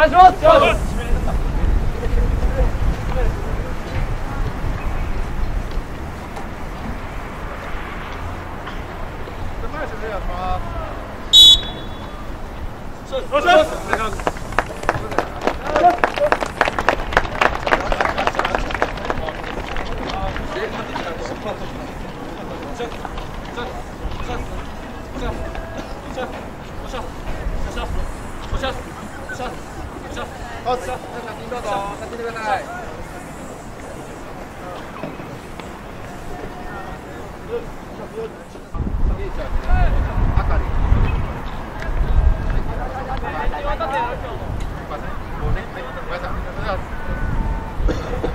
願いします。よしよしよしおしゃおしゃおしゃおしゃおしゃおしゃトス写真どうぞ写真てください赤でごめんなさい。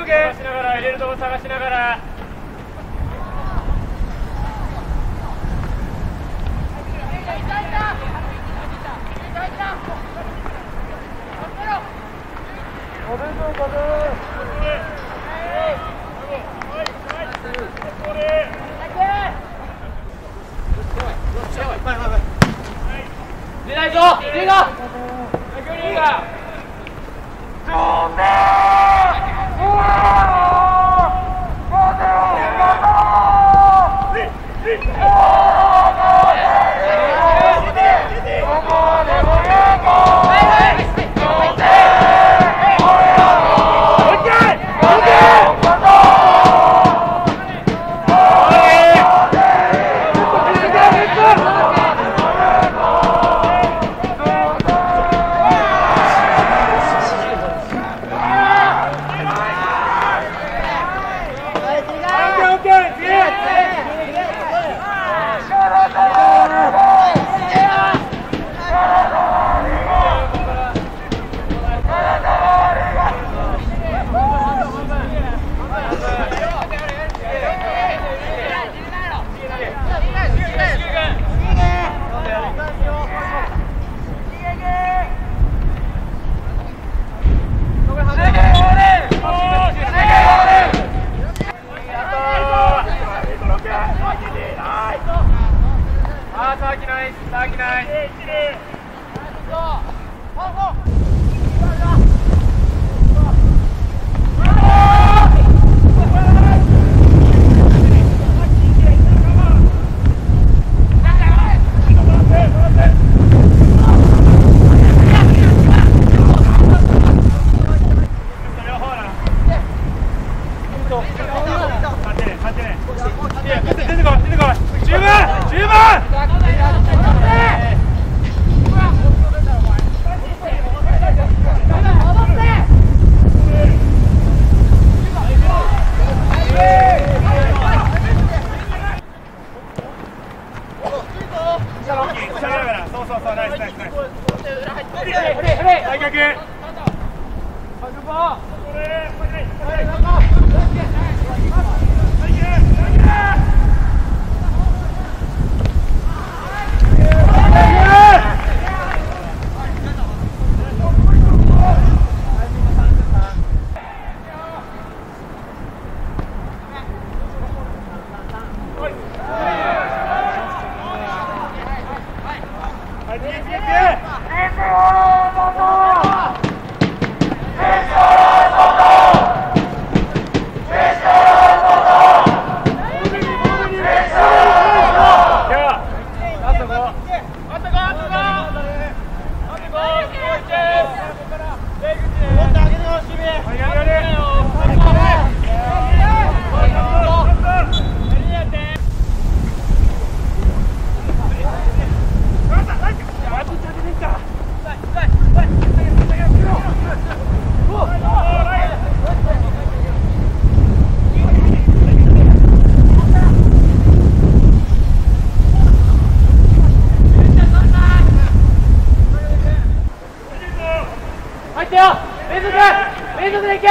とけ探しながら入れるとこ探しながら。出ないぞ出ないぞ Ah! はい次次次入ってよ連続連続でいけ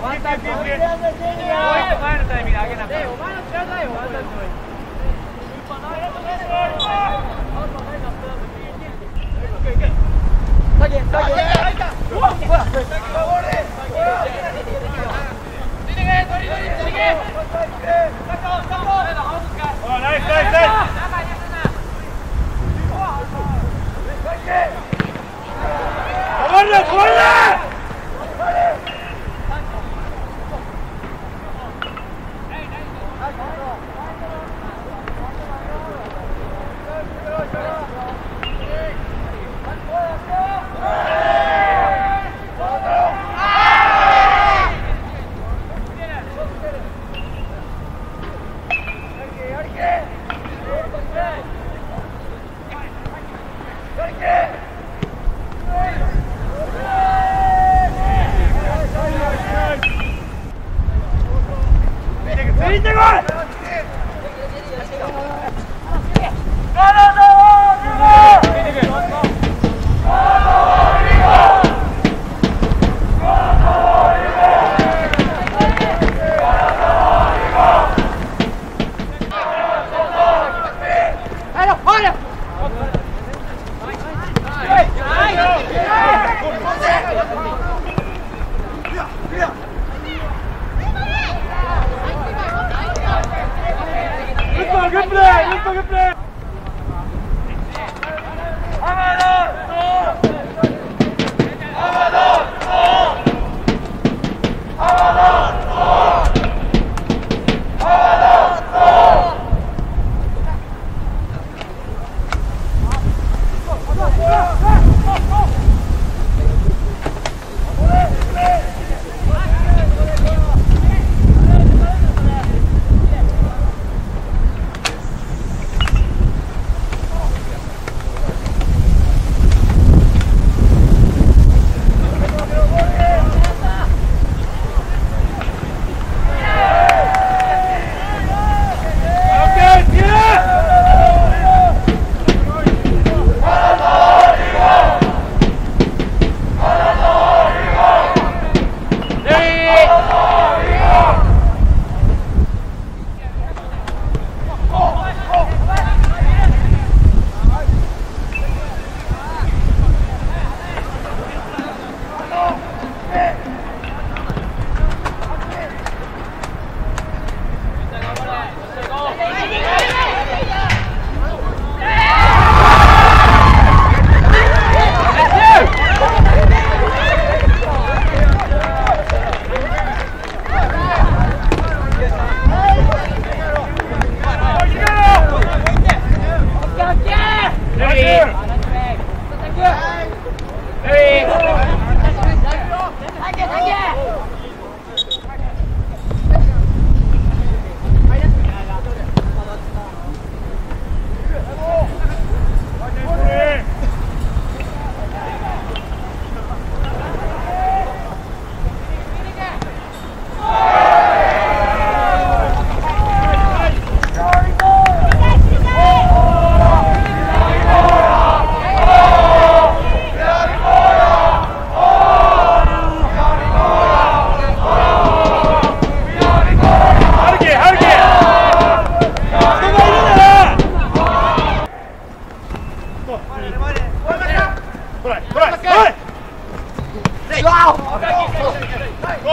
バスケバスケバスナイスナイスナイス止まるな止まる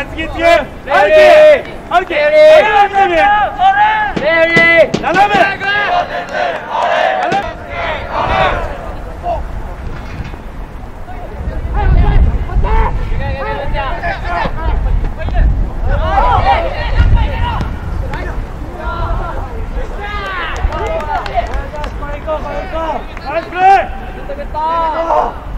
はい次次歩き歩き歩き斜め。ナイスプレー。